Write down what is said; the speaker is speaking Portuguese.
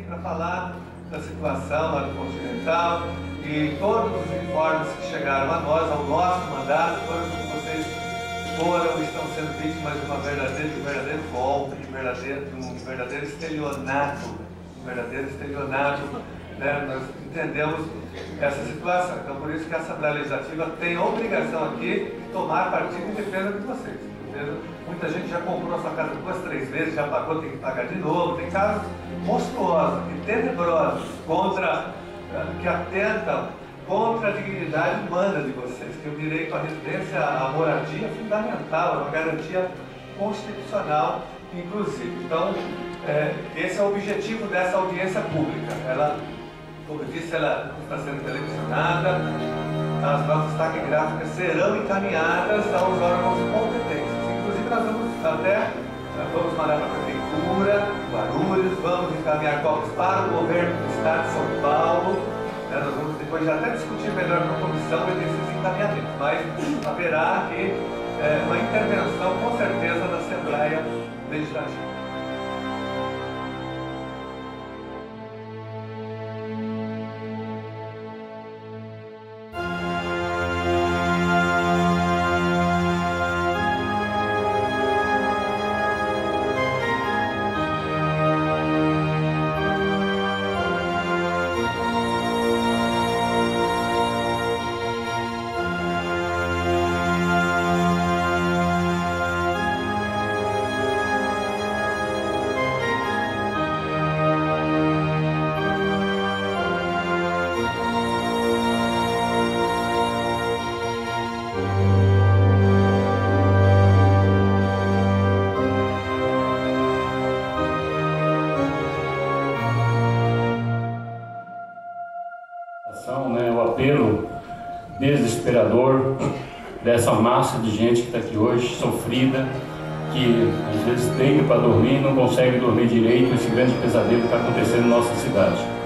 para falar da situação lá do Continental e todos os informes que chegaram a nós, ao nosso mandato, foram que vocês foram estão sendo vítimas de, uma verdadeira, de um verdadeiro golpe, de, verdadeiro, de um verdadeiro estelionato, um verdadeiro estelionato. Né? Nós entendemos essa situação. Então, por isso que a Assembleia Legislativa tem obrigação aqui de tomar partido em defesa de vocês. Muita gente já comprou a sua casa duas, três vezes, já pagou, tem que pagar de novo. Tem casos monstruosos e tenebrosos contra, eh, que atentam contra a dignidade humana de vocês, que o direito à residência, à moradia é fundamental, é uma garantia constitucional, inclusive. Então, é, esse é o objetivo dessa audiência pública. Ela, como eu disse, ela está sendo televisionada, as nossas taquigráficas serão encaminhadas aos órgãos competentes. Vamos mandar para a Prefeitura, Guarulhos, vamos encaminhar cópias para o governo do Estado de São Paulo, né? Nós vamos depois até discutir melhor com a comissão esses encaminhamentos, mas haverá aqui é, uma intervenção, com certeza, da Assembleia Legislativa. Apelo desesperador dessa massa de gente que está aqui hoje, sofrida, que às vezes deita para dormir não consegue dormir direito, esse grande pesadelo que está acontecendo na nossa cidade.